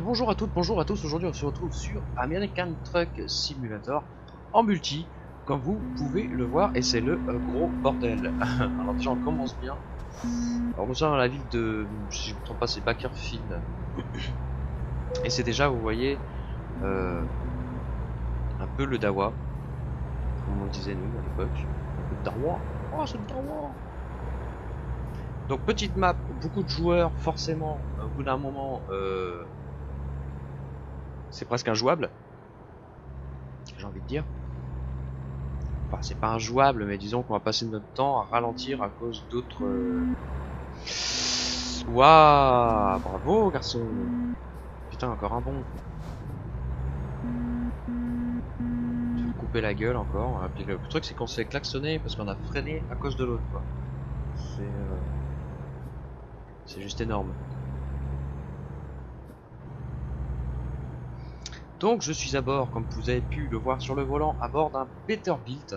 bonjour à toutes, bonjour à tous, aujourd'hui on se retrouve sur American Truck Simulator en multi, comme vous pouvez le voir, et c'est le euh, gros bordel. Alors déjà on commence bien. Alors nous sommes dans la ville de, si je ne me trompe pas, c'est Bakerfield. Et c'est déjà, vous voyez, euh, un peu le Dawa, comme on disait nous à l'époque. Le Dawa, oh c'est le Dawa donc petite map, beaucoup de joueurs, forcément, au bout d'un moment, euh, c'est presque injouable. J'ai envie de dire. Enfin, c'est pas injouable, mais disons qu'on va passer notre temps à ralentir à cause d'autres... Waouh Bravo, garçon Putain, encore un bon. Je vais couper la gueule encore. Puis le truc, c'est qu'on s'est klaxonné parce qu'on a freiné à cause de l'autre, quoi. C'est... Euh, c'est juste énorme. Donc je suis à bord, comme vous avez pu le voir sur le volant, à bord d'un Peterbilt.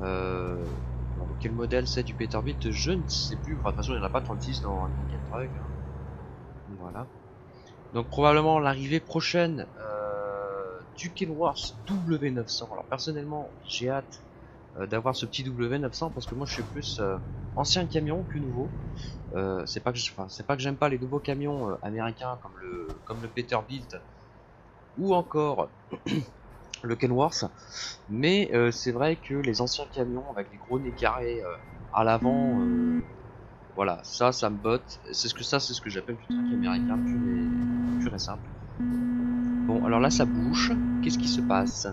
Euh, quel modèle c'est du Peterbilt Je ne sais plus. De toute façon, il n'y en a pas 36 dans un Truck. Hein. Voilà. Donc probablement l'arrivée prochaine euh, du Kenworth W900. Alors personnellement, j'ai hâte euh, d'avoir ce petit W900 parce que moi je suis plus ancien camion que nouveau. C'est pas que pas que j'aime pas les nouveaux camions américains comme le comme le Peterbilt ou encore le Kenworth, mais c'est vrai que les anciens camions avec les gros nez carrés à l'avant, voilà, ça, ça me botte. C'est ce que ça, c'est ce que j'appelle du truc américain pur et, pur et simple. Bon, alors là, ça bouge. Qu'est-ce qui se passe?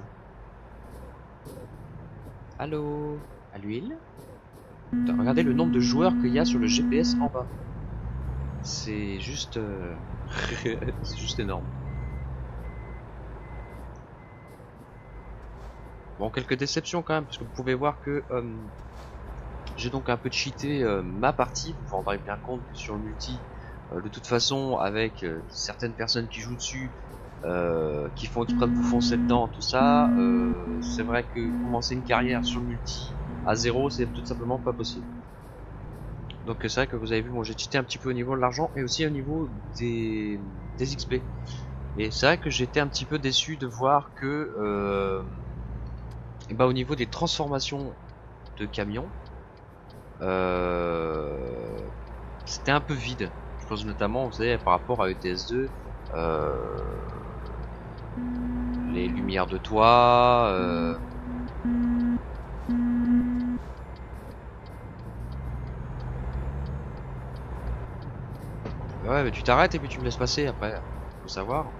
Allô? À l'huile? Regardez le nombre de joueurs qu'il y a sur le GPS en bas. C'est juste... Euh, c'est juste énorme. Bon, quelques déceptions quand même, parce que vous pouvez voir que euh, j'ai donc un peu cheaté euh, ma partie. Vous vous rendrez bien compte que sur le multi, de toute façon, avec certaines personnes qui jouent dessus, euh, qui font exprès de vous foncer dedans, tout ça, euh, c'est vrai que commencer une carrière sur multi à zéro, c'est tout simplement pas possible. Donc c'est vrai que vous avez vu, j'ai cheaté un petit peu au niveau de l'argent et aussi au niveau des, des XP. Et c'est vrai que j'étais un petit peu déçu de voir que, euh, et bah, au niveau des transformations de camions, euh, c'était un peu vide. Je pense notamment, vous savez, par rapport à ETS2, euh, les lumières de toit. Euh... Ouais, mais tu t'arrêtes et puis tu me laisses passer après. Faut savoir.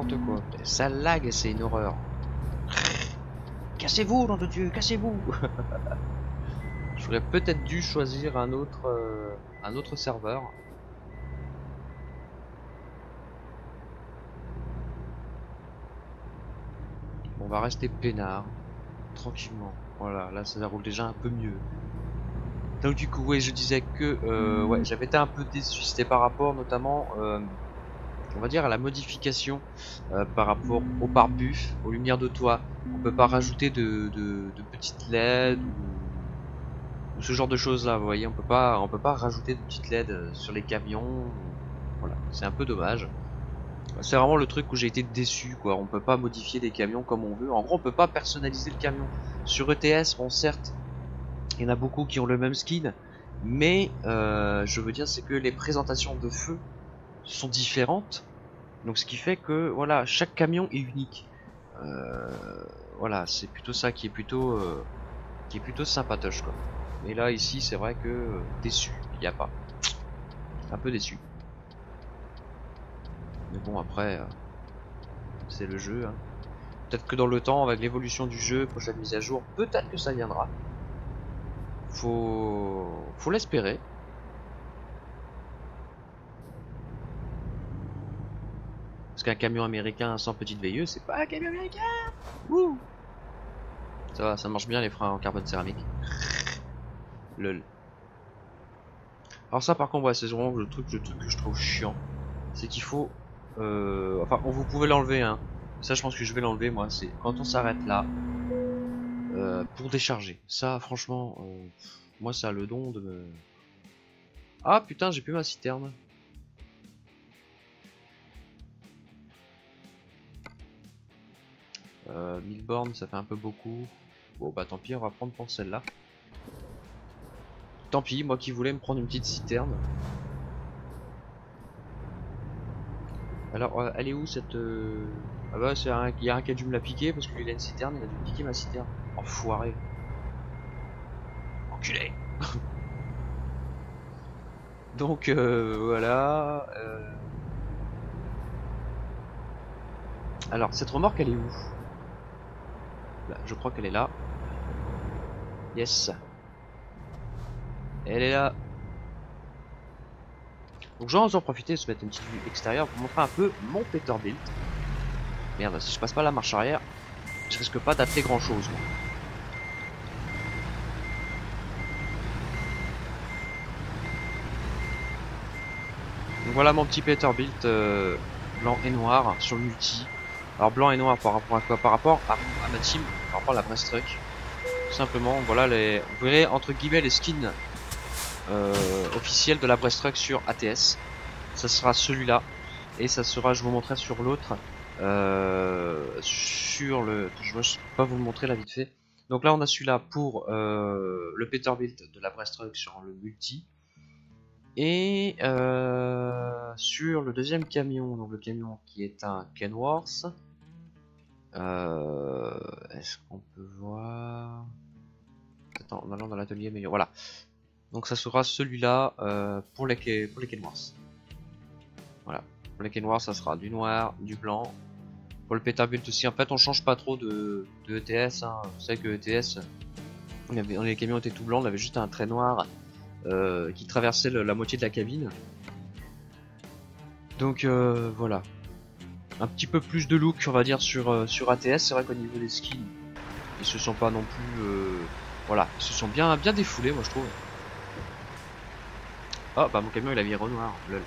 N'importe quoi. Ça lag, c'est une horreur. Cassez-vous, nom de Dieu, cassez-vous J'aurais peut-être dû choisir un autre, euh, un autre serveur. on va rester peinard, tranquillement. Voilà, là ça roule déjà un peu mieux. Donc du coup, ouais, je disais que euh, ouais, j'avais été un peu déçu. C'était par rapport notamment, euh, on va dire, à la modification par rapport au pare-buff, aux lumières de toit. On peut pas rajouter de, petites LED ou ce genre de choses là vous voyez. On peut pas on peut pas rajouter de petites LED euh, sur les camions. Voilà. C'est un peu dommage. C'est vraiment le truc où j'ai été déçu quoi. On peut pas modifier des camions comme on veut. En gros on peut pas personnaliser le camion. Sur ETS bon certes il y en a beaucoup qui ont le même skin mais euh, je veux dire c'est que les présentations de feu sont différentes donc ce qui fait que voilà chaque camion est unique euh, voilà c'est plutôt ça qui est plutôt qui est plutôt sympatoche quoi mais là, ici, c'est vrai que euh, déçu, il n'y a pas. Un peu déçu. Mais bon, après, euh, c'est le jeu. Hein. Peut-être que dans le temps, avec l'évolution du jeu, prochaine mise à jour, peut-être que ça viendra. Faut, faut l'espérer. Parce qu'un camion américain sans petite veilleuse, c'est pas un camion américain Ouh Ça va, ça marche bien les freins en carbone céramique. Alors ça par contre c'est vraiment le truc, le truc que je trouve chiant. C'est qu'il faut... Euh, enfin vous pouvez l'enlever hein. Ça je pense que je vais l'enlever moi. C'est quand on s'arrête là euh, pour décharger. Ça franchement, euh, moi ça a le don de me, Ah putain, j'ai plus ma citerne. Euh, 1000 bornes, ça fait un peu beaucoup. Bon bah tant pis, on va prendre pour celle-là. Tant pis, moi qui voulais me prendre une petite citerne. Alors, euh, elle est où cette... Euh, ah bah, c'est un... il y a un qui a dû me la piquer parce qu'il a une citerne, il a dû piquer ma citerne. Enfoiré. Enculé Donc, euh, voilà... Alors, cette remorque, elle est où? Bah, Je crois qu'elle est là. Yes. Elle est là. Donc je vais en profiter de se mettre une petite vue extérieure pour montrer un peu mon Peterbilt. Merde, si je passe pas la marche arrière, je risque pas d'appeler grand chose. Donc voilà mon petit Peterbilt euh, blanc et noir sur multi. Alors blanc et noir par rapport à quoi? Par rapport à, ma team, par rapport à la press truck. Tout simplement, voilà les. Vous verrez entre guillemets les skins euh, officiel de la Truck sur ATS. Ça sera celui-là. Et ça sera, je vous montrerai sur l'autre. Euh, sur le... Je vais pas vous le montrer là vite fait. Donc là on a celui-là pour euh, le Peterbilt de la Truck sur le multi. Et sur le deuxième camion, donc le camion qui est un Kenworth. Est-ce qu'on peut voir? Attends, en allant dans l'atelier mais Voilà. Donc ça sera celui-là euh, pour, les, pour les Kenworth. Voilà. Pour les Kenworth, ça sera du noir, du blanc. Pour le Peterbilt aussi, en fait on change pas trop de, de ETS. Hein. Vous savez que ETS, les camions étaient tout blancs, on avait juste un trait noir euh, qui traversait la moitié de la cabine. Donc euh, voilà. Un petit peu plus de look on va dire sur, sur ATS. C'est vrai qu'au niveau des skins, ils se sont pas non plus... voilà, ils se sont bien, bien défoulés moi je trouve. Oh bah mon camion il a viré noir, lol.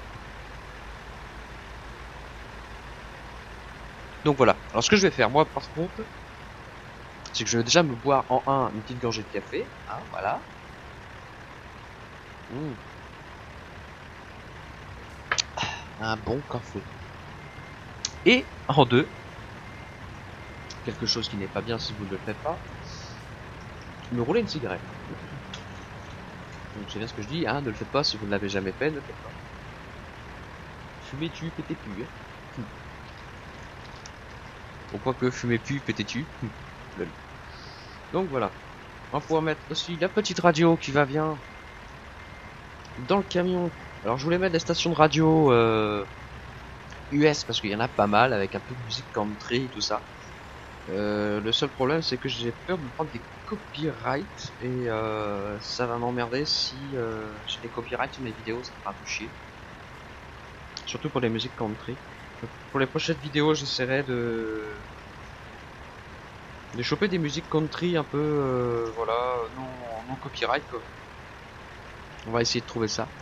Donc voilà, alors ce que je vais faire moi par contre, c'est que je vais déjà me boire en un une petite gorgée de café, hein, voilà. Mmh. Un bon café. Et en deux, quelque chose qui n'est pas bien si vous ne le faites pas, me rouler une cigarette. Donc c'est bien ce que je dis, hein, ne le faites pas si vous ne l'avez jamais fait, ne le faites pas. Fumez tu, pétez tu. Hein. Pourquoi que fumez plus, pétez tu. Donc voilà. On va pouvoir mettre aussi la petite radio qui va bien dans le camion. Alors je voulais mettre des stations de radio euh, US parce qu'il y en a pas mal avec un peu de musique country et tout ça. Euh, le seul problème c'est que j'ai peur de prendre des copyright et euh, ça va m'emmerder si euh, j'ai des copyrights sur mes vidéos, ça chier. Surtout pour les musiques country. pour les prochaines vidéos, j'essaierai de de choper des musiques country un peu voilà non, non copyright. On va essayer de trouver ça.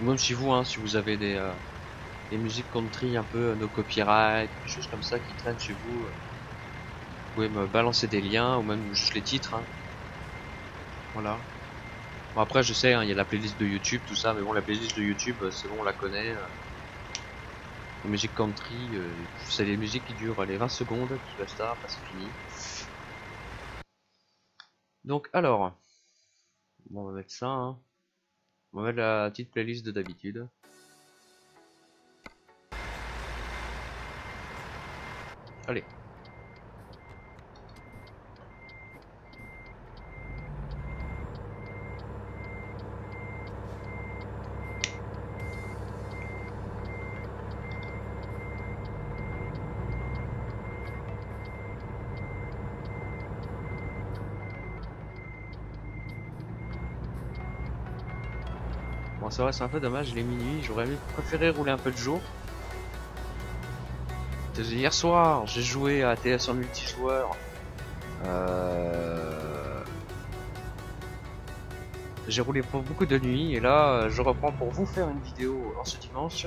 Même si vous, hein, si vous avez des, des musiques country un peu no copyright, des choses comme ça qui traînent chez vous pouvez me balancer des liens ou même juste les titres. Hein. Voilà. Bon après je sais, hein, il y a la playlist de YouTube, tout ça, mais bon la playlist de YouTube, euh, c'est bon, on la connaît. Euh. La musique country, euh, c'est les musiques qui durent les 20 secondes, puis basta, après c'est fini. Donc alors, bon, on va mettre ça. Hein. On va mettre la petite playlist de d'habitude. Allez. C'est vrai, c'est un peu dommage, il est minuit, j'aurais préféré rouler un peu de jour. Hier soir, j'ai joué à TS en multijoueur. Euh... J'ai roulé pour beaucoup de nuit et là je reprends pour vous faire une vidéo en ce dimanche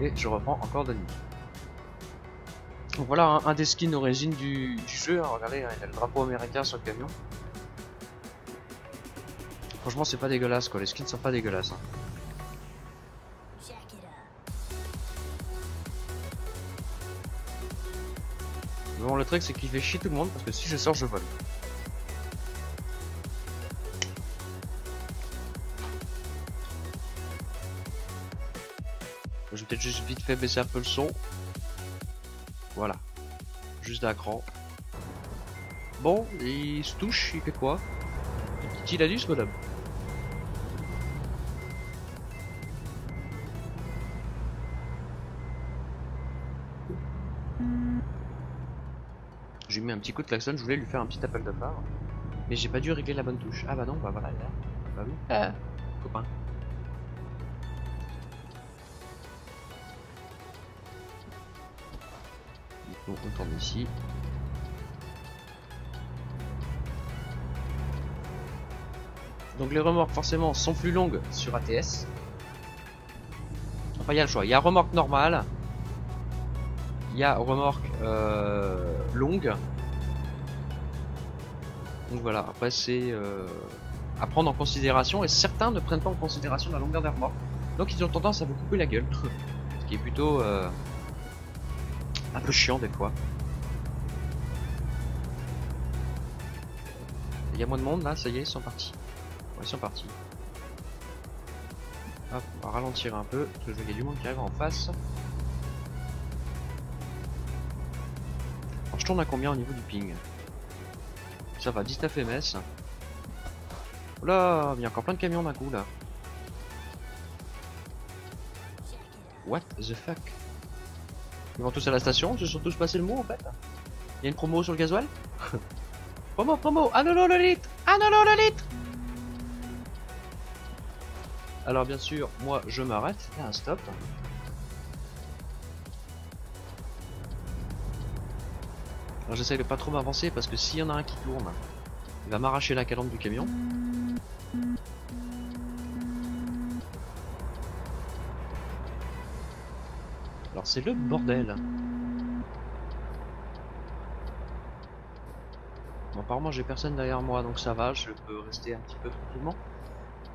et je reprends encore de nuit. Donc voilà un, des skins d'origine du, jeu, hein. regardez, hein, il y a le drapeau américain sur le camion. Franchement, c'est pas dégueulasse quoi, les skins sont pas dégueulasses. hein. Le truc c'est qu'il fait chier tout le monde parce que si je sors, je vole. Je vais peut-être juste vite fait baisser un peu le son. Voilà. Juste d'un cran. Bon, il se touche, il fait quoi? Il a dû ce bonhomme. Petit coup de klaxon, je voulais lui faire un petit appel de phare. Mais j'ai pas dû régler la bonne touche. Ah bah non, bah voilà, là. Bah oui. Ah, copain. Coup, on tourne ici. Donc les remorques forcément sont plus longues sur ATS. Enfin il y a le choix. Il y a remorque normale. Il y a remorque euh, longue. Donc voilà, après c'est euh, à prendre en considération et certains ne prennent pas en considération la longueur des remorques. Donc ils ont tendance à vous couper la gueule. Ce qui est plutôt euh, un peu chiant des fois. Il y a moins de monde là, ça y est, ils sont partis. Ouais, ils sont partis. Hop, on va ralentir un peu, parce que je qu'il y a du monde qui arrive en face. Alors je tourne à combien au niveau du ping? Ça va, 19 ms. Oh là, il y a encore plein de camions d'un coup là. What the fuck? Ils vont tous à la station, ils se sont tous passés le mot en fait. Il y a une promo sur le gasoil? Promo, promo, 1 euro le litre 1 euro le litre Alors bien sûr, moi je m'arrête, il y a un stop. Alors j'essaye de pas trop m'avancer parce que s'il y en a un qui tourne, il va m'arracher la calandre du camion. Alors c'est le bordel. Bon, apparemment j'ai personne derrière moi donc ça va, je peux rester un petit peu tranquillement.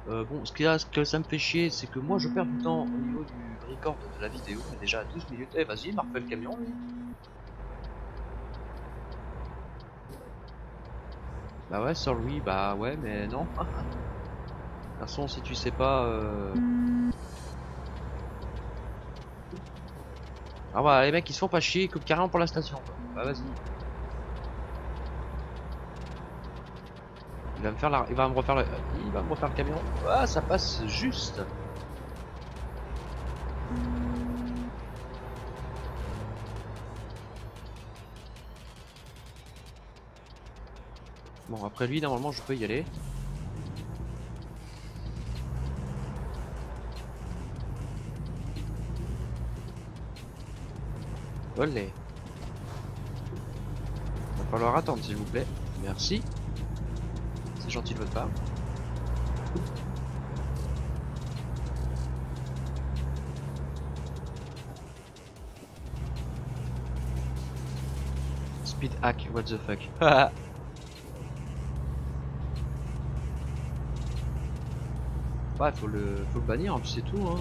Euh, bon, ce, y a, ce que ça me fait chier, c'est que moi je perds du temps au niveau du record de la vidéo. Est déjà à 12 minutes. Eh vas-y, il m'a refait le camion Bah ouais, sur lui, bah ouais, mais non. De toute façon, si tu sais pas... Euh... Ah ouais, les mecs ils se font pas chier, ils coupent carrément pour la station. Bah vas-y. Il va me faire la... Il va me refaire le... Il va me refaire le camion. Ah, ça passe juste. Bon, après lui, normalement, je peux y aller. Olé. Va falloir attendre, s'il vous plaît. Merci. C'est gentil de votre part. Speed hack, what the fuck. bah, faut le, faut le bannir, c'est tout. Hein.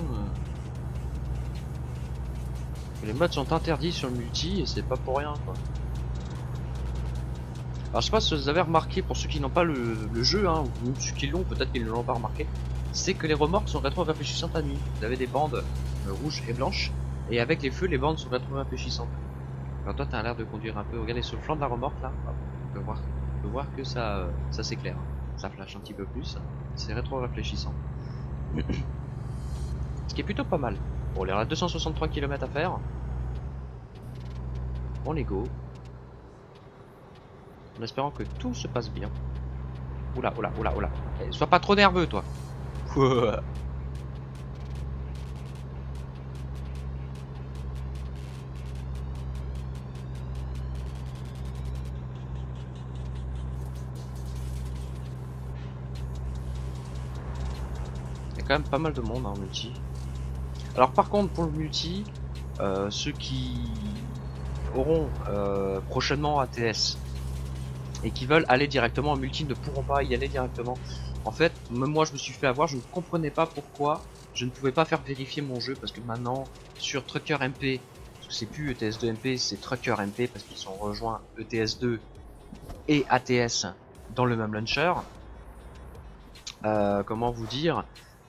Les modes sont interdits sur le multi et c'est pas pour rien quoi. Alors je sais pas si vous avez remarqué pour ceux qui n'ont pas le, jeu, hein, ou ceux qui l'ont, peut-être qu'ils ne l'ont pas remarqué, c'est que les remorques sont rétro-réfléchissantes à nuit. Vous avez des bandes euh, rouges et blanches, et avec les feux, les bandes sont rétro-réfléchissantes. Alors toi t'as l'air de conduire un peu, regardez sur le flanc de la remorque là, on peut voir, on peut voir que ça, euh, ça s'éclaire, ça flash un petit peu plus, c'est rétro-réfléchissant. Ce qui est plutôt pas mal. Bon, il en a 263 km à faire. On les go. En espérant que tout se passe bien. Oula, oula, oula, oula. Eh, sois pas trop nerveux, toi. pas mal de monde hein, en multi. Alors par contre pour le multi, euh, ceux qui auront euh, prochainement ATS et qui veulent aller directement en multi ne pourront pas y aller directement En fait, même moi je me suis fait avoir, je ne comprenais pas pourquoi je ne pouvais pas faire vérifier mon jeu parce que maintenant sur Trucker MP, parce que c'est plus E ETS2 MP, c'est Trucker MP parce qu'ils sont rejoints E ETS2 et ATS dans le même launcher. Euh, comment vous dire?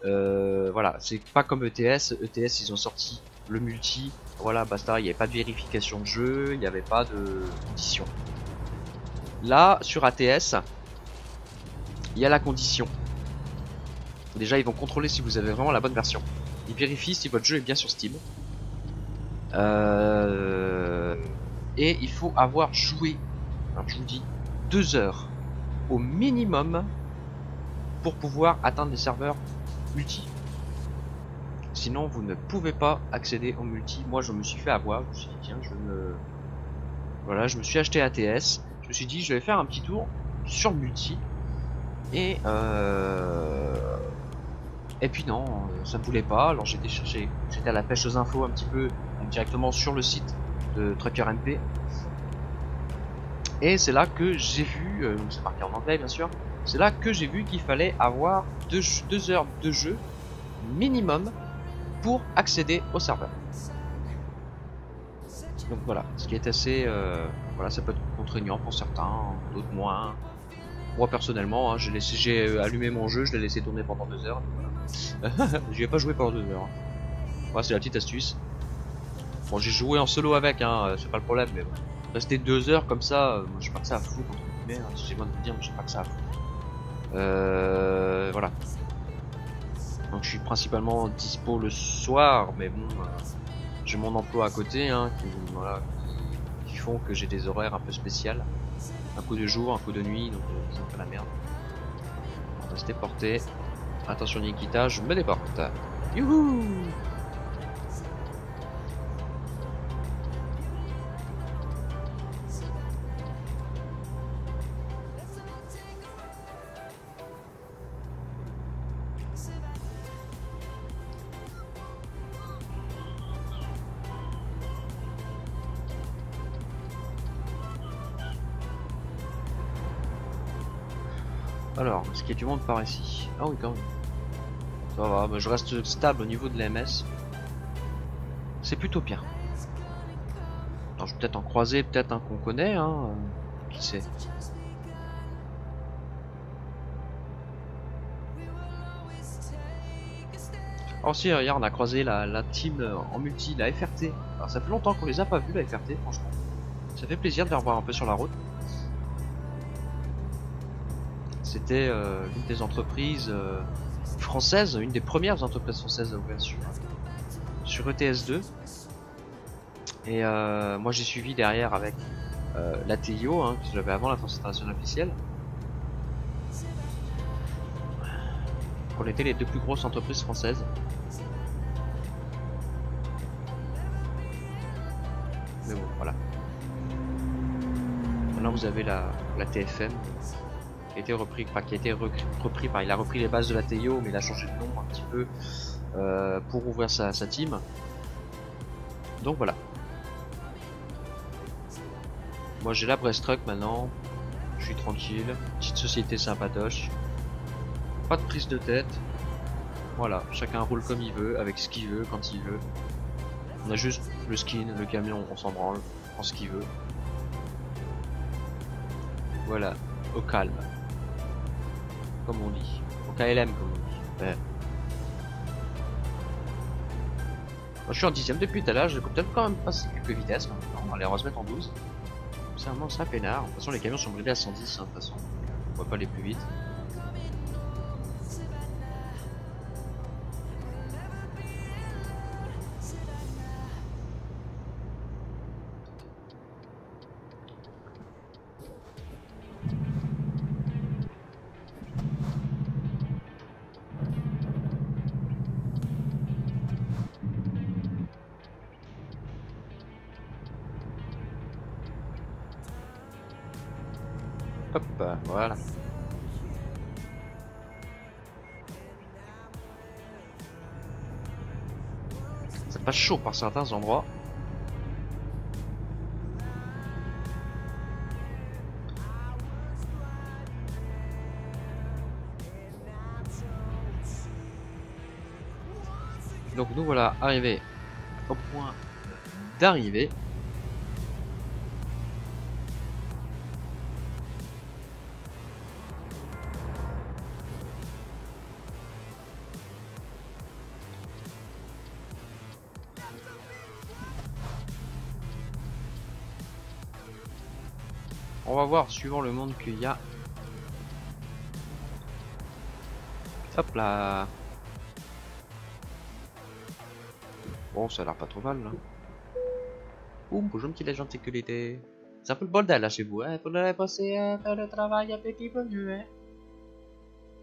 Euh, Voilà, c'est pas comme ETS. ETS ils ont sorti le multi. Voilà, basta, il n'y avait pas de vérification de jeu, il n'y avait pas de condition. Là, sur ATS, il y a la condition. Déjà, ils vont contrôler si vous avez vraiment la bonne version. Ils vérifient si votre jeu est bien sur Steam. Euh, Et il faut avoir joué, alors je vous dis, deux heures au minimum pour pouvoir atteindre les serveurs multi. Sinon, vous ne pouvez pas accéder au multi. Moi, je me suis fait avoir. Je me suis dit, tiens, je me... Voilà, je me suis acheté ATS. Je me suis dit, je vais faire un petit tour sur le multi. Et euh... Et puis non, euh, ça ne voulait pas. Alors j'étais chercher, j'étais à la pêche aux infos un petit peu directement sur le site de Trucker MP. Et c'est là que j'ai vu, euh, c'est marqué en anglais bien sûr, c'est là que j'ai vu qu'il fallait avoir deux, deux heures de jeu minimum pour accéder au serveur. Donc voilà, ce qui est assez, euh, voilà, ça peut être contraignant pour certains, d'autres moins. Moi personnellement, hein, j'ai allumé mon jeu, je l'ai laissé tourner pendant deux heures. Voilà. J'y ai pas joué pendant deux heures. Voilà, c'est la petite astuce. Bon, j'ai joué en solo avec, hein, euh, c'est pas le problème, mais bon. rester deux heures comme ça, euh, moi j'ai pas que ça à foutre entre guillemets. Hein, j'ai besoin de vous dire, mais j'ai pas que ça à foutre. Euh, voilà. Donc je suis principalement dispo le soir, mais bon, euh, j'ai mon emploi à côté, hein, qui, font que j'ai des horaires un peu spéciales. Un coup de jour, un coup de nuit, donc euh, c'est un peu la merde. Se déporter. Attention Nikita, je me déporte. Youhou Alors, est-ce qu'il y a du monde par ici? Ah oui, quand même. Ça va, bah, je reste stable au niveau de l'AMS. C'est plutôt bien. Je vais peut-être en croiser, peut-être un qu'on connaît, hein. euh, Qui sait Alors si, regarde, on a croisé la, la team en multi, la FRT. Alors ça fait longtemps qu'on les a pas vus, la FRT, franchement. Ça fait plaisir de les revoir un peu sur la route. C'était euh, l'une des entreprises euh, françaises, une des premières entreprises françaises à ouvrir sur, sur E ETS2. Et euh, moi j'ai suivi derrière avec la TIO, hein, que j'avais avant la France internationale officielle. On était les deux plus grosses entreprises françaises. Mais bon, voilà. Maintenant vous avez la, la TFM qui a été repris, qui a été repris il a repris les bases de la TIO, mais il a changé de nom un petit peu euh, pour ouvrir sa, sa team. Donc voilà. Moi j'ai la Brest Truck maintenant, je suis tranquille, petite société sympatoche, pas de prise de tête. Voilà, chacun roule comme il veut, avec ce qu'il veut, quand il veut. On a juste le skin, le camion, on s'en branle, on prend ce qu'il veut. Voilà, au calme. Comme on dit. Au KLM, comme on dit. Ouais. Moi, je suis en dixième depuis tout à l'heure, je peux peut-être quand même passer quelques vitesses maintenant. On va les remettre en 12. C'est vraiment ça peinard. De toute façon, les camions sont brûlés à 110, hein, de toute façon. On va pas aller plus vite. Hop, voilà. C'est pas chaud par certains endroits. Donc nous voilà arrivés au point d'arrivée. On va voir suivant le monde qu'il y a. Hop là. Bon, ça a l'air pas trop mal là. Ouh, bonjour petit agent de sécurité. C'est un peu le bordel là chez vous, hein. Faudrait passer à faire le travail un petit peu hein.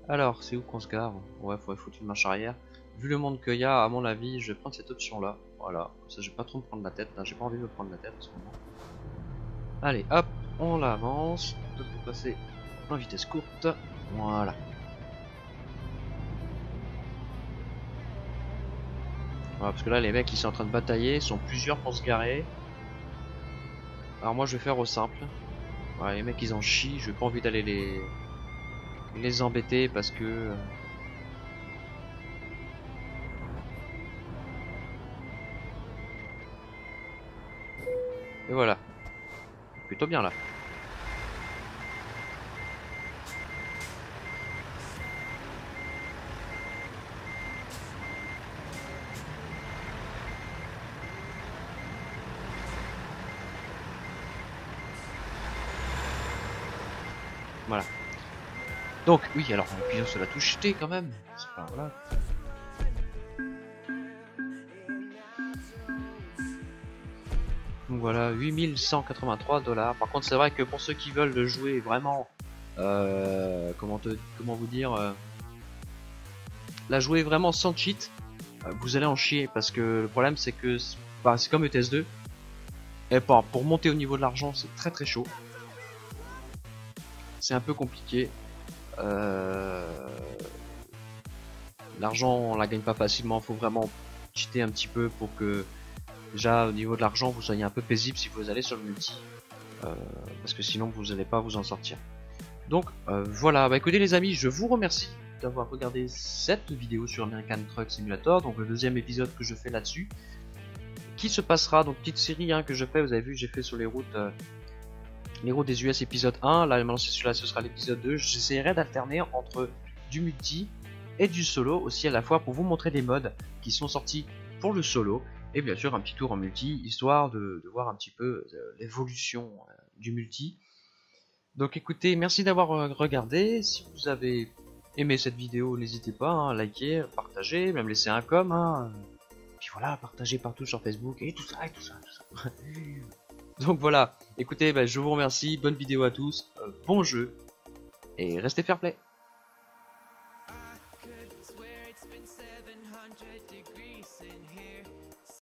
Alors, c'est où qu'on se gare? Ouais, faudrait foutre une marche arrière. Vu le monde qu'il y a, à mon avis, je vais prendre cette option là. Voilà, ça je vais pas trop me prendre la tête, j'ai pas envie de me prendre la tête en ce moment. Allez, hop, on l'avance. On peut passer en vitesse courte. Voilà. Voilà, parce que là, les mecs, ils sont en train de batailler. Ils sont plusieurs pour se garer. Alors moi, je vais faire au simple. Les mecs, ils en chient. Je n'ai pas envie d'aller les... les embêter parce que... euh, Et voilà. Plutôt bien là. Voilà. Donc, oui, alors on appuie sur la touche T quand même. Voilà. Donc voilà, 8183 dollars. Par contre, c'est vrai que pour ceux qui veulent le jouer vraiment, euh, comment, te, comment vous dire, euh, la jouer vraiment sans cheat, euh, vous allez en chier parce que le problème c'est que c'est bah, comme ETS2. Et pour, pour monter au niveau de l'argent, c'est très très chaud. C'est un peu compliqué. L'argent, on la gagne pas facilement. Faut vraiment cheater un petit peu pour que déjà au niveau de l'argent vous soyez un peu paisible si vous allez sur le multi euh, parce que sinon vous n'allez pas vous en sortir. Donc euh, voilà. Bah écoutez les amis je vous remercie d'avoir regardé cette vidéo sur American Truck Simulator donc le deuxième épisode que je fais là dessus qui se passera donc petite série hein, que je fais. Vous avez vu j'ai fait sur les routes euh, les routes des US épisode 1 là maintenant celui-là ce sera l'épisode 2 j'essaierai d'alterner entre du multi et du solo aussi à la fois pour vous montrer des modes qui sont sortis pour le solo et bien sûr un petit tour en multi histoire de, voir un petit peu euh, l'évolution euh, du multi. Donc écoutez merci d'avoir euh, regardé. Si vous avez aimé cette vidéo n'hésitez pas hein, à liker partager même laisser un com hein. puis voilà partager partout sur Facebook et tout ça et tout ça, tout ça. donc voilà. Écoutez bah, je vous remercie. Bonne vidéo à tous. Bon jeu. Et restez fair play